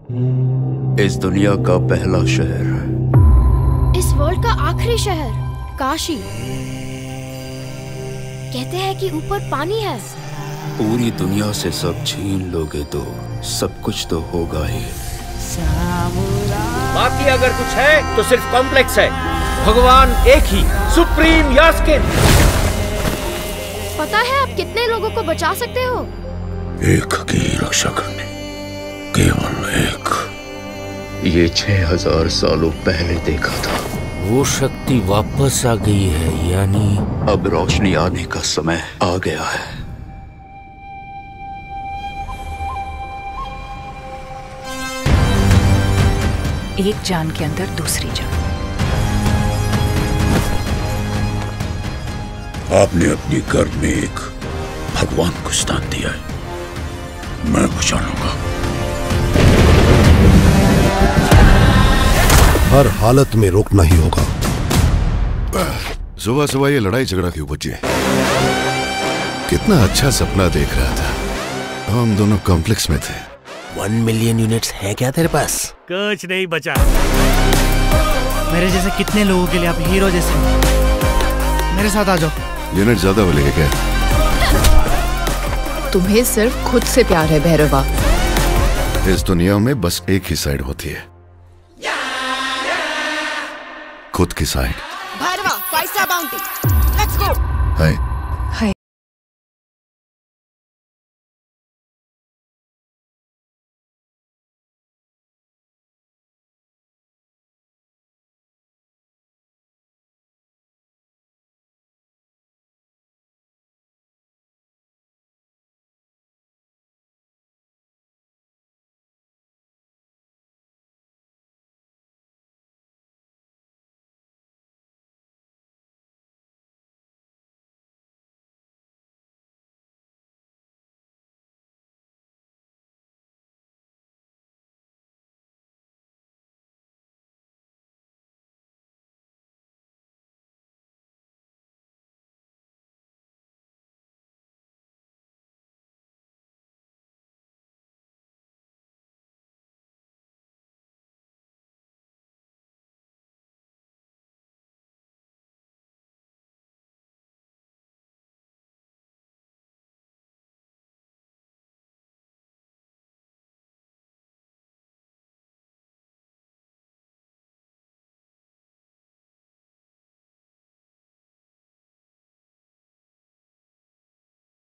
इस दुनिया का पहला शहर इस वर्ल्ड का आखिरी शहर काशी। कहते हैं कि ऊपर पानी है। पूरी दुनिया से सब छीन लोगे तो सब कुछ तो होगा ही। बाकी अगर कुछ है तो सिर्फ़ कॉम्प्लेक्स है। भगवान एक ही सुप्रीम यास्किन। पता है आप कितने लोगों को बचा सकते हो? एक की रक्षा करने। केवल एक। ये छह हज़ार सालों पहले देखा था। वो शक्ति वापस आ गई है यानी अब रोशनी आने का समय आ गया है। एक जान के अंदर दूसरी जान। आपने अपनी गर्भ में एक भगवान को स्थान दिया है। मैं बचा लूँगा हर हालत में रोकना ही होगा। सुबह सुबह ये लड़ाई झगड़ा क्यों बचे? कितना अच्छा सपना देख रहा था। हम दोनों कॉम्प्लेक्स में थे। वन मिलियन यूनिट्स है क्या तेरे पास? कुछ नहीं बचा। मेरे जैसे कितने लोगों के लिए आप हीरो जैसे मेरे साथ आ जाओ। यूनिट ज़्यादा बोलेगा क्या? तुम्हें सिर्फ़ खुद से प्यार है भैरवा। इस दुनिया में बस एक ही साइड होती है। खुद की side Bhairava five star bounty let's go है